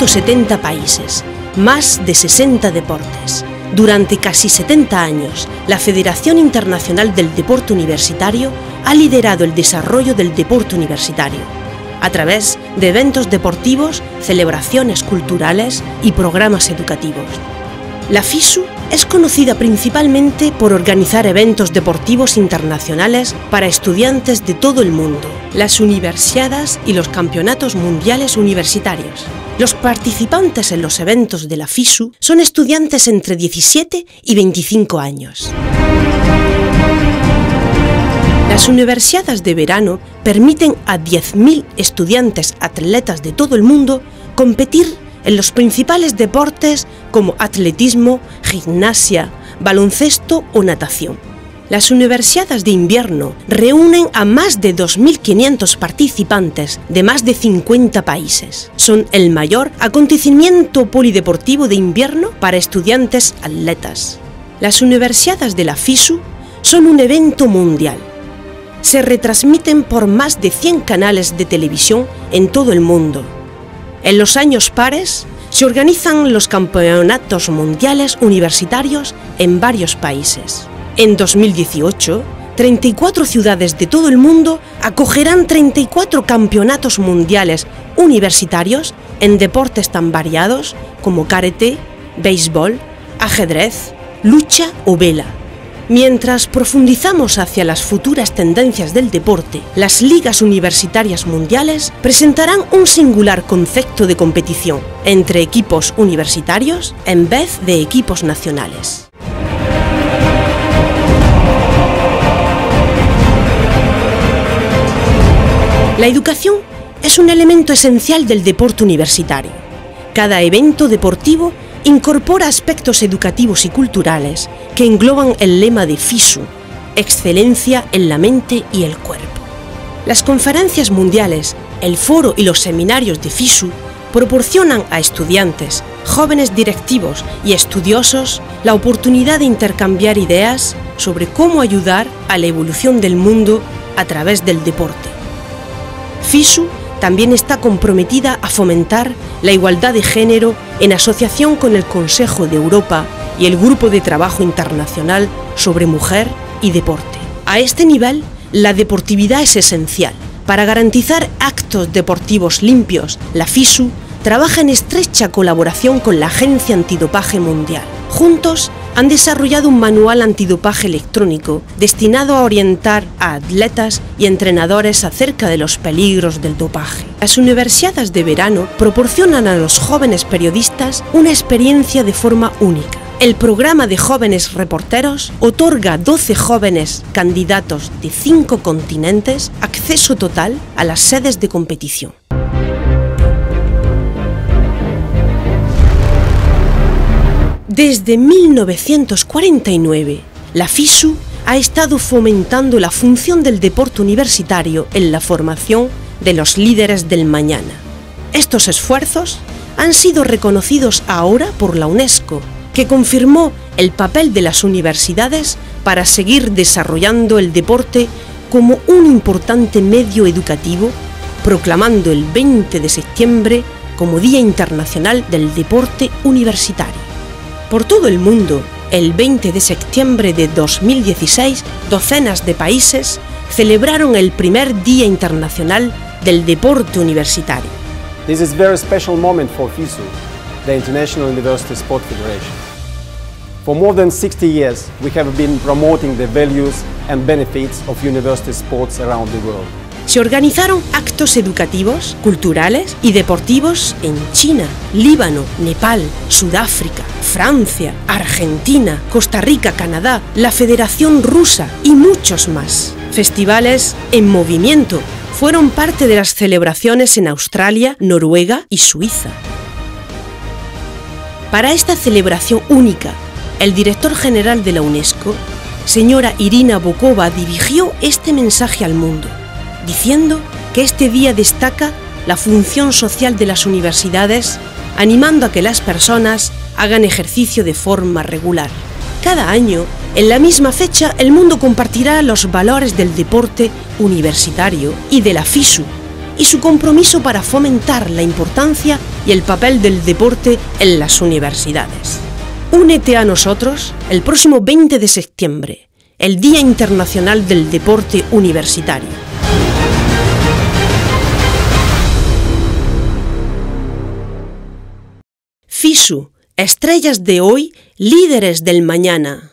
170 países, más de 60 deportes. Durante casi 70 años, la Federación Internacional del Deporte Universitario ha liderado el desarrollo del deporte universitario, a través de eventos deportivos, celebraciones culturales y programas educativos. La FISU es conocida principalmente por organizar eventos deportivos internacionales para estudiantes de todo el mundo, las universidades y los campeonatos mundiales universitarios. Los participantes en los eventos de la FISU son estudiantes entre 17 y 25 años. Las universidades de verano permiten a 10.000 estudiantes atletas de todo el mundo competir en los principales deportes como atletismo, gimnasia, baloncesto o natación. Las universidades de invierno reúnen a más de 2.500 participantes de más de 50 países. Son el mayor acontecimiento polideportivo de invierno para estudiantes atletas. Las universidades de la FISU son un evento mundial. Se retransmiten por más de 100 canales de televisión en todo el mundo en los años pares se organizan los campeonatos mundiales universitarios en varios países. En 2018, 34 ciudades de todo el mundo acogerán 34 campeonatos mundiales universitarios en deportes tan variados como karate, béisbol, ajedrez, lucha o vela. Mientras profundizamos hacia las futuras tendencias del deporte, las ligas universitarias mundiales presentarán un singular concepto de competición entre equipos universitarios en vez de equipos nacionales. La educación es un elemento esencial del deporte universitario. Cada evento deportivo incorpora aspectos educativos y culturales que engloban el lema de FISU, excelencia en la mente y el cuerpo. Las conferencias mundiales, el foro y los seminarios de FISU proporcionan a estudiantes, jóvenes directivos y estudiosos la oportunidad de intercambiar ideas sobre cómo ayudar a la evolución del mundo a través del deporte. FISU también está comprometida a fomentar la igualdad de género en asociación con el Consejo de Europa y el Grupo de Trabajo Internacional sobre Mujer y Deporte. A este nivel, la deportividad es esencial. Para garantizar actos deportivos limpios, la FISU trabaja en estrecha colaboración con la Agencia Antidopaje Mundial. Juntos han desarrollado un manual antidopaje electrónico destinado a orientar a atletas y entrenadores acerca de los peligros del dopaje. Las universidades de verano proporcionan a los jóvenes periodistas una experiencia de forma única. El programa de jóvenes reporteros otorga a 12 jóvenes candidatos de 5 continentes acceso total a las sedes de competición. Desde 1949, la FISU ha estado fomentando la función del deporte universitario en la formación de los líderes del mañana. Estos esfuerzos han sido reconocidos ahora por la UNESCO, que confirmó el papel de las universidades para seguir desarrollando el deporte como un importante medio educativo, proclamando el 20 de septiembre como Día Internacional del Deporte Universitario. Por todo el mundo, el 20 de septiembre de 2016, docenas de países celebraron el primer Día Internacional del Deporte Universitario. This is a very special moment for FISU, the International University Sport Federation. For more than 60 years, we have been promoting the values and benefits of university sports around the world. Se organizaron actos educativos, culturales y deportivos en China, Líbano, Nepal, Sudáfrica, Francia, Argentina, Costa Rica, Canadá, la Federación Rusa y muchos más. Festivales en movimiento fueron parte de las celebraciones en Australia, Noruega y Suiza. Para esta celebración única, el director general de la UNESCO, señora Irina Bokova, dirigió este mensaje al mundo diciendo que este día destaca la función social de las universidades, animando a que las personas hagan ejercicio de forma regular. Cada año, en la misma fecha, el mundo compartirá los valores del deporte universitario y de la FISU, y su compromiso para fomentar la importancia y el papel del deporte en las universidades. Únete a nosotros el próximo 20 de septiembre, el Día Internacional del Deporte Universitario. Estrellas de hoy, líderes del mañana.